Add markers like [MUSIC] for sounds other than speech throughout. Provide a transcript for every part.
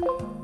you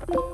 Huh?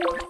Thank [LAUGHS] you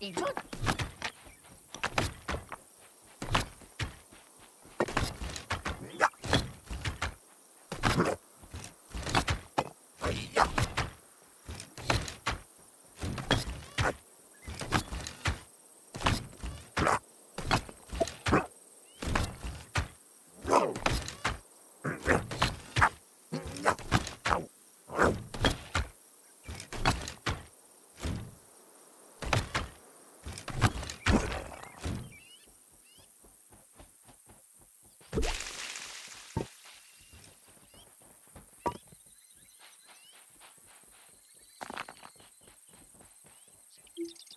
你说。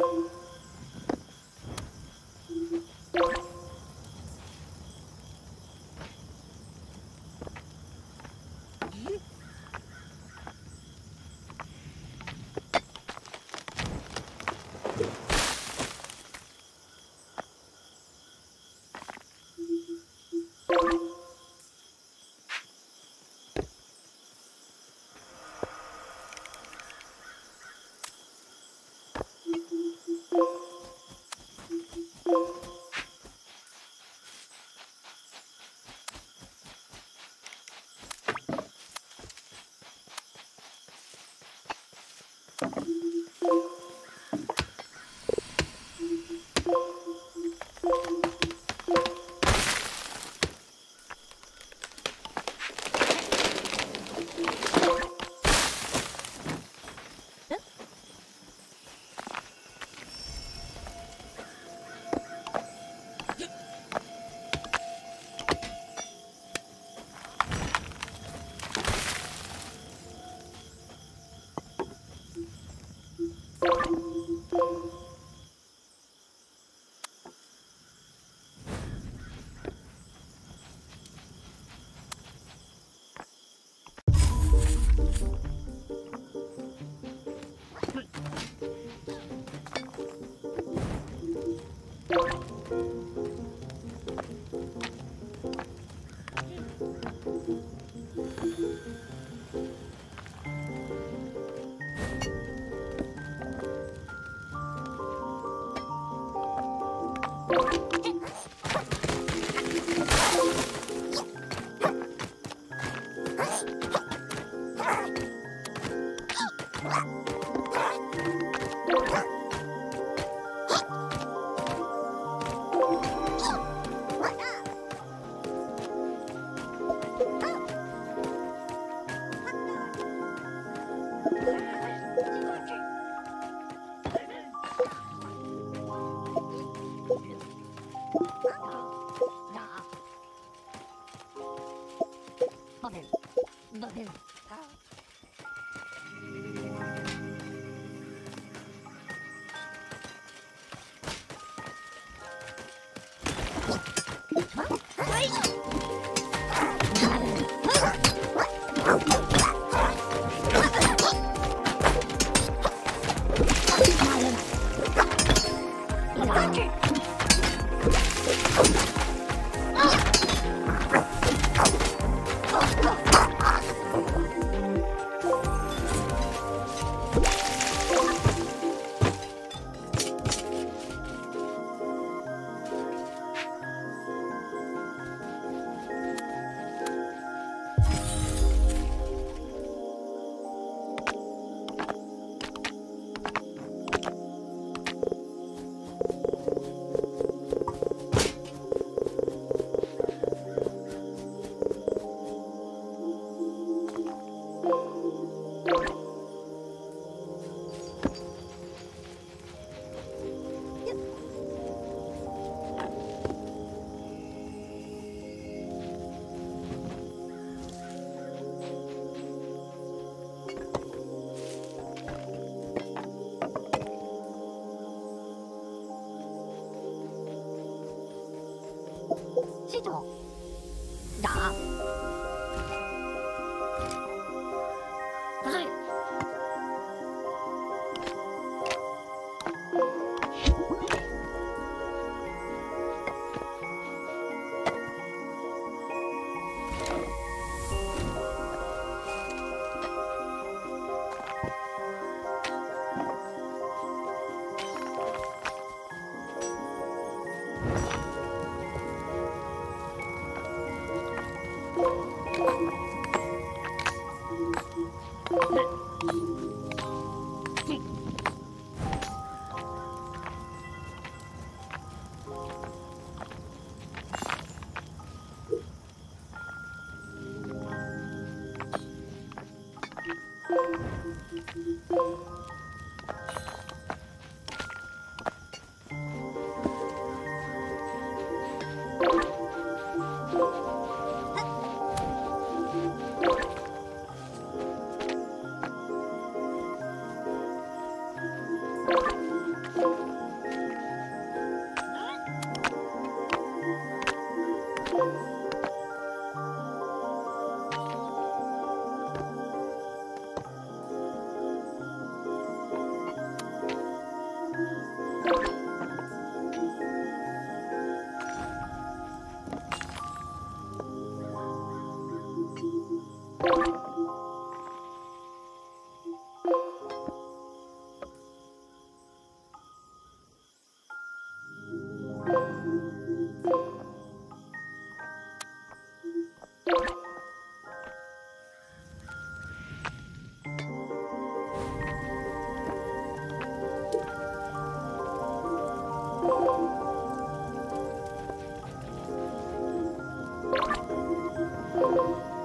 Thank you.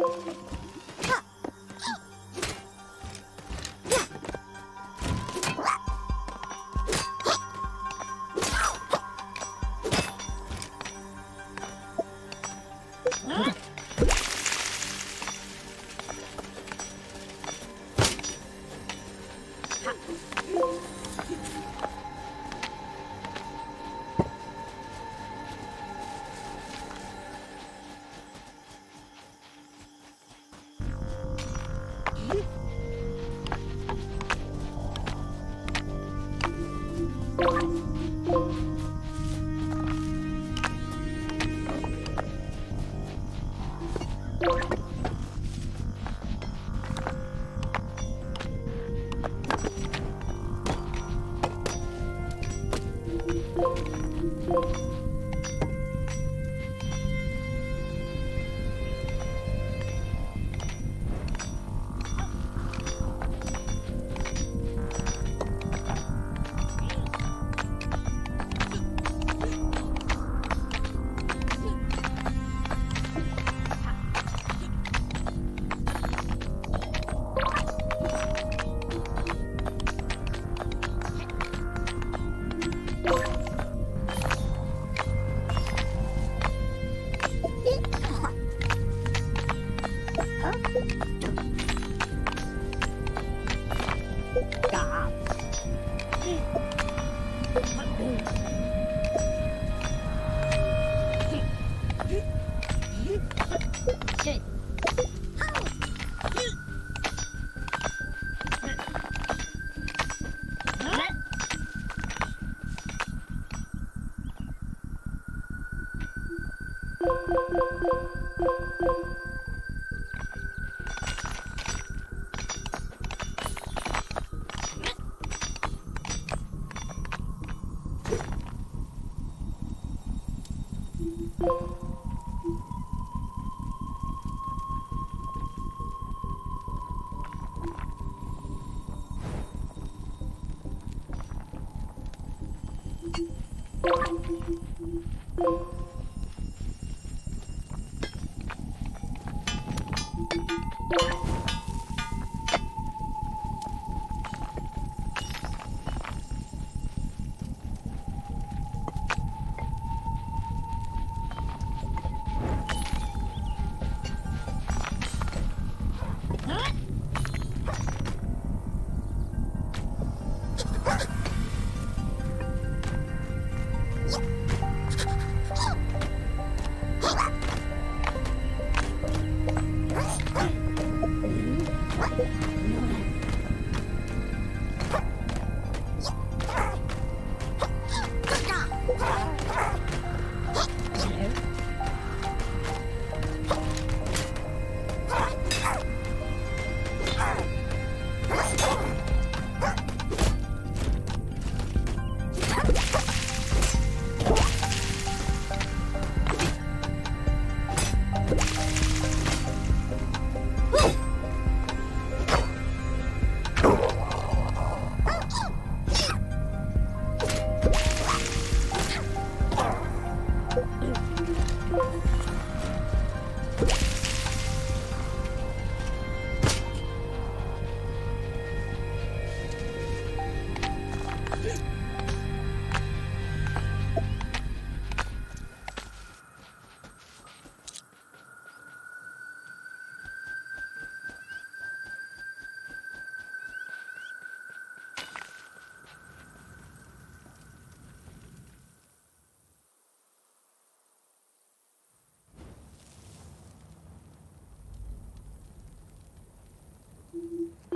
Oh,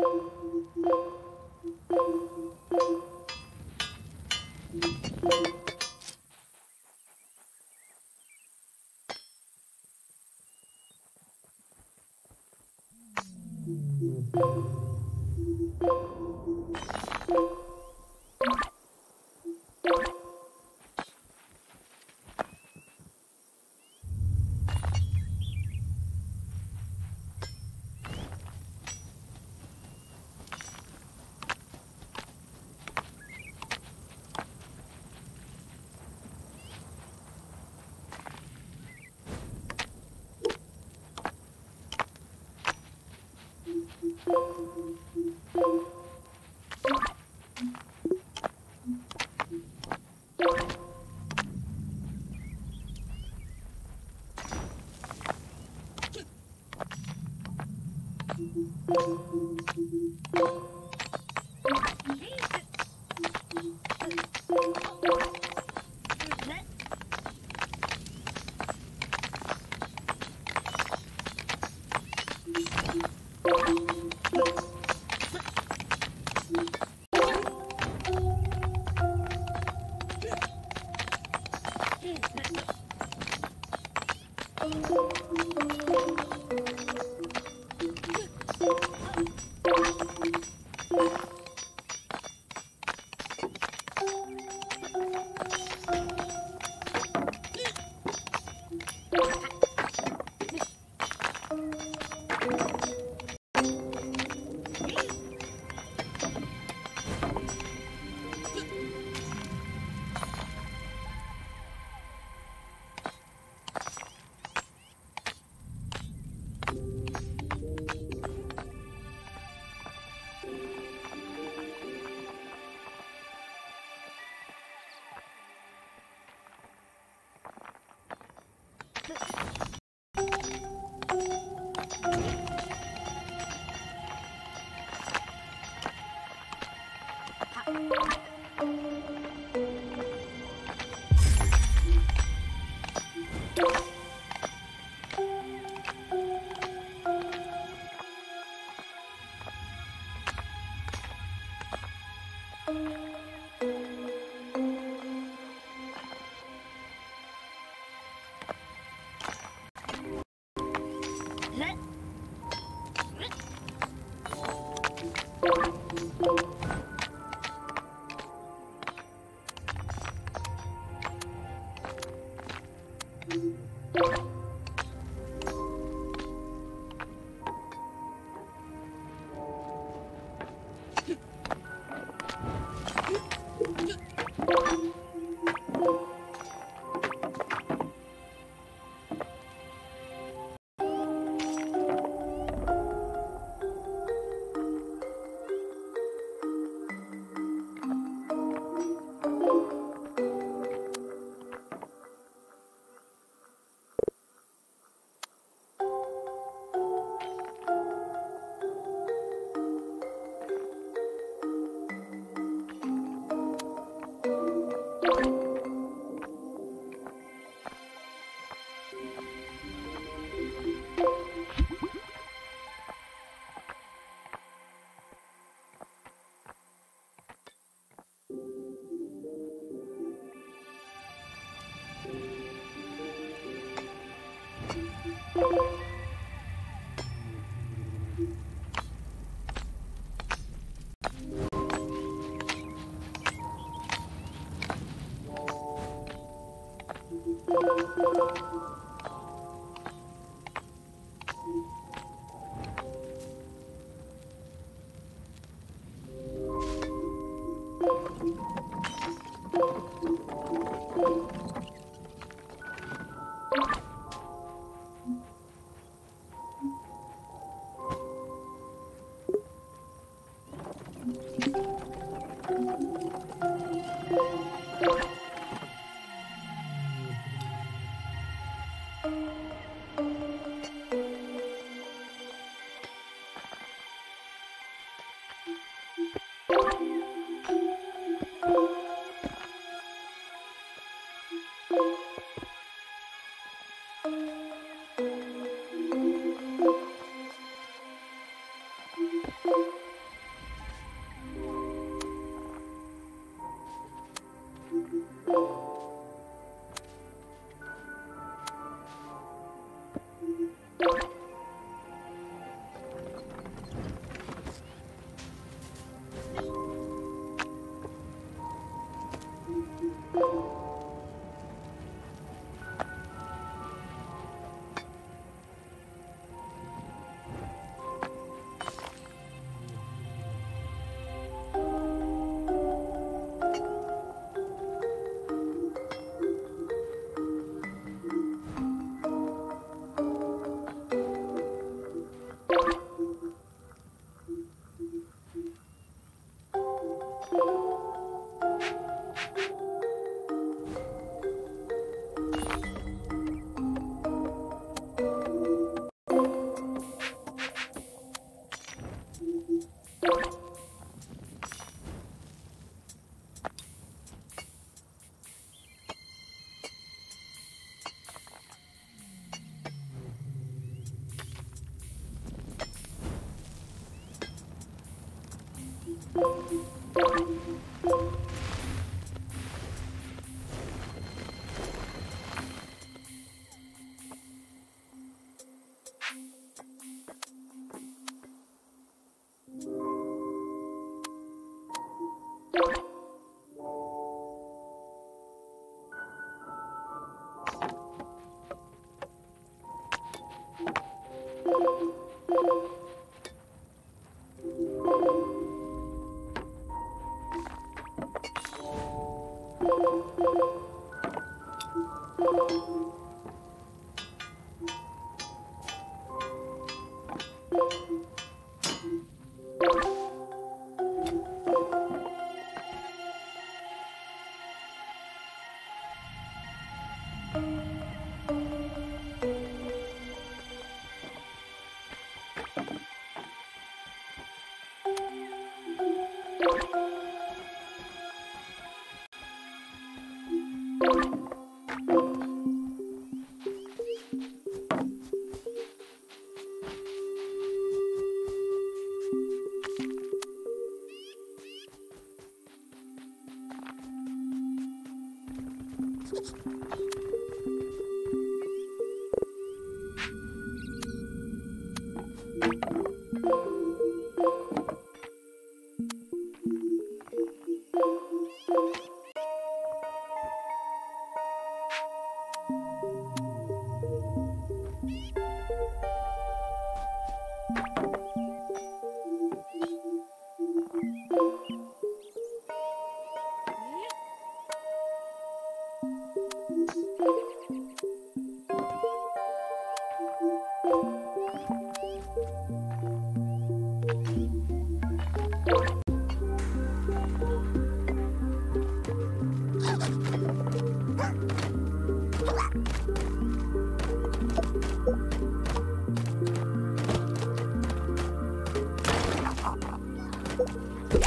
Thank you. Thank you.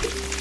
you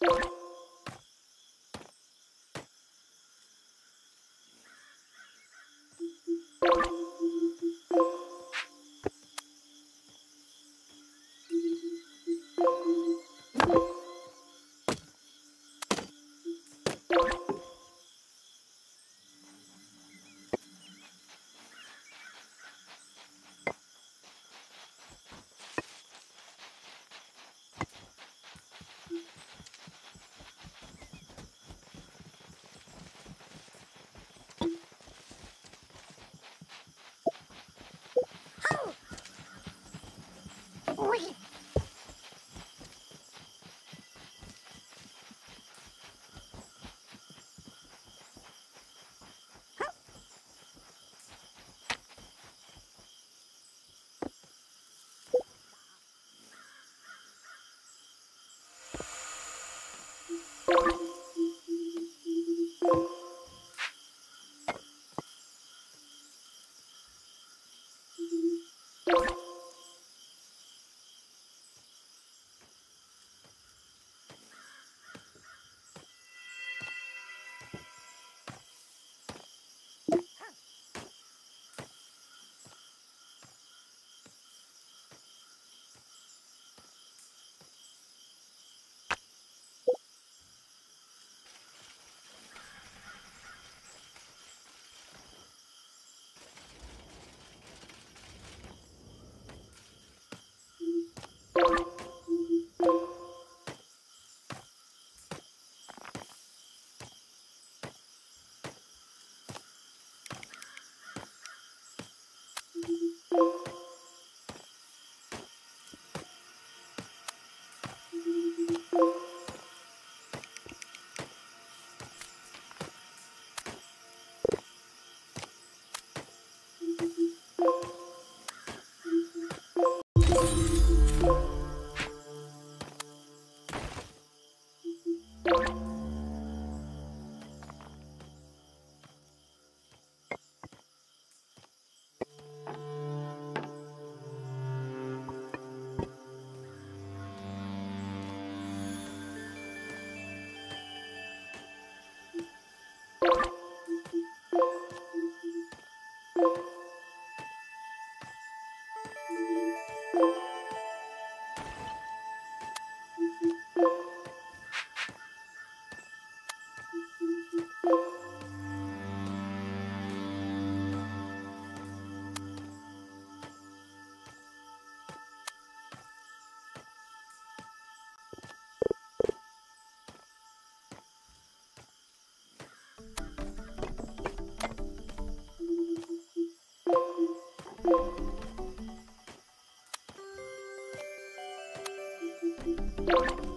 you. you you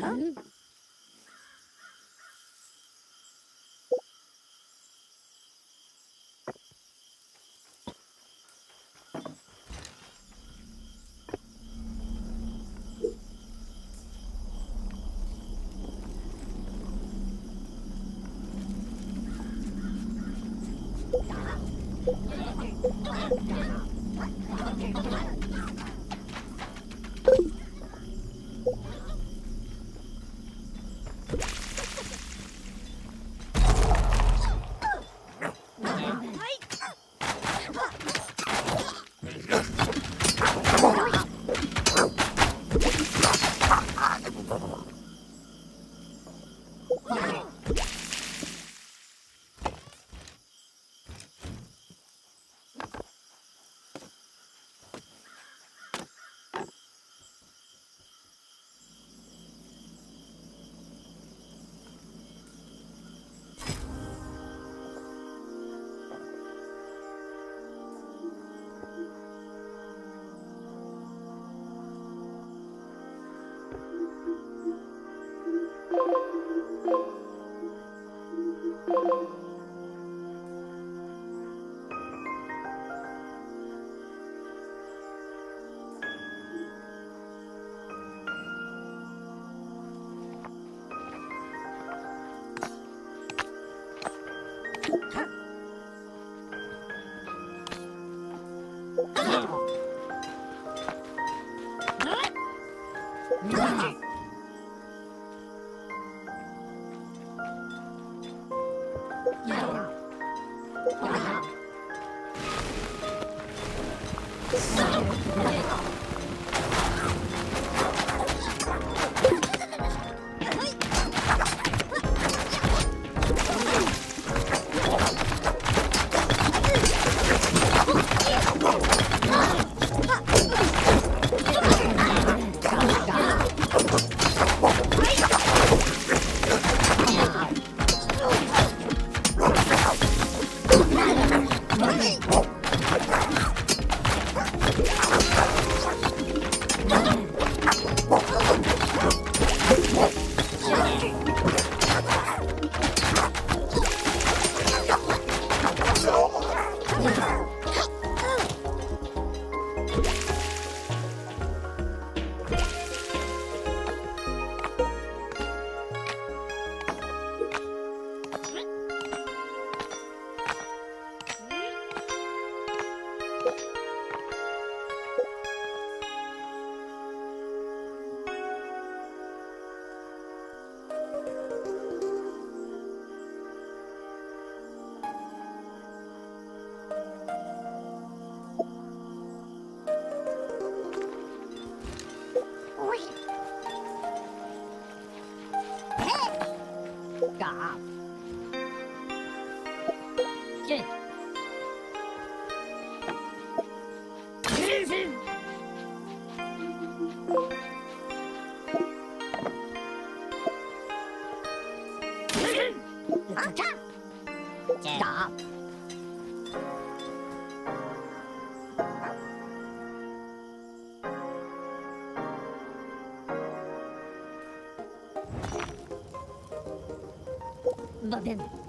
Huh? Mm-hmm. ばでん。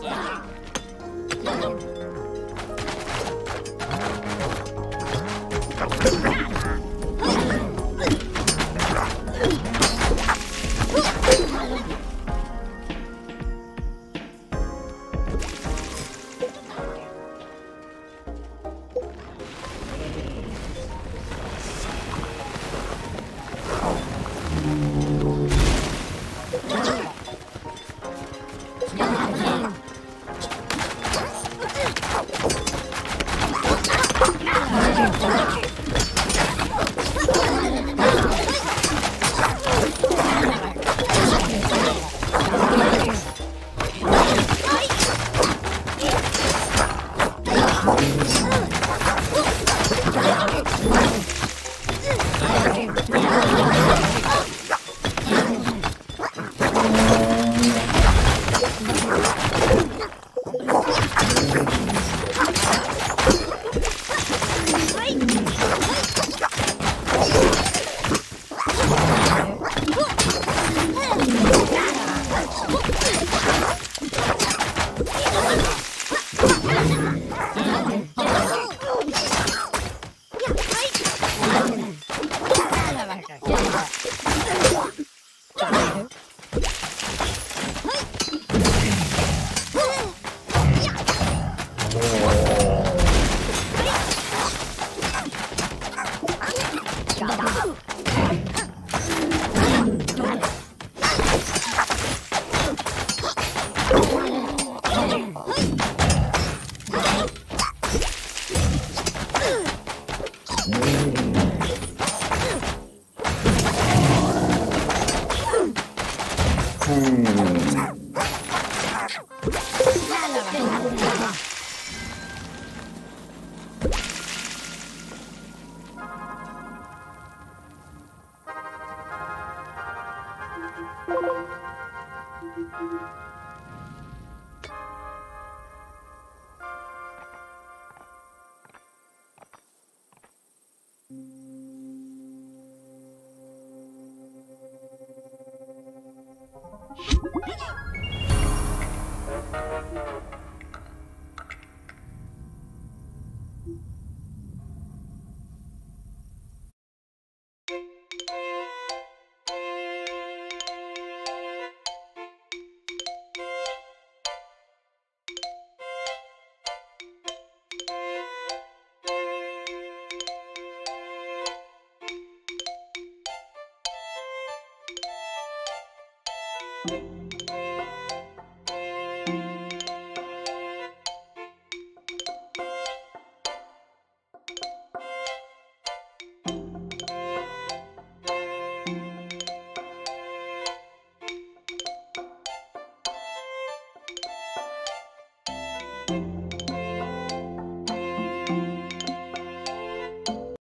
Yeah. Followed.